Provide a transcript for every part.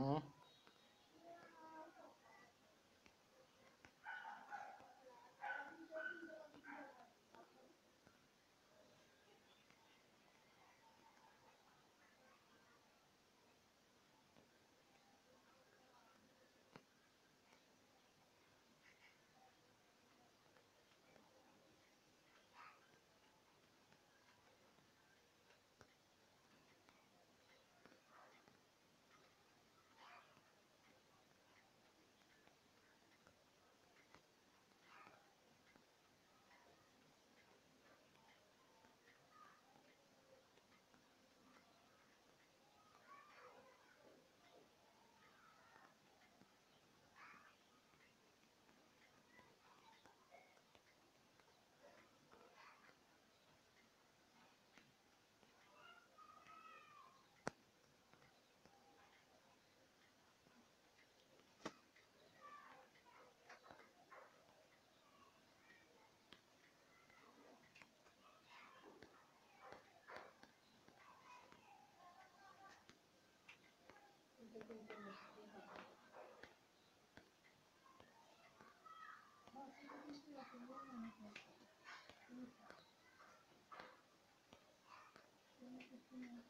Mm-hmm. 对对对，对的。然后现在就是要培养那种，嗯，培养这种。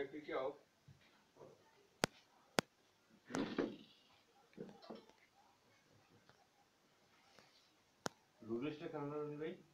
Here you go. Lulu से कहाँ भाई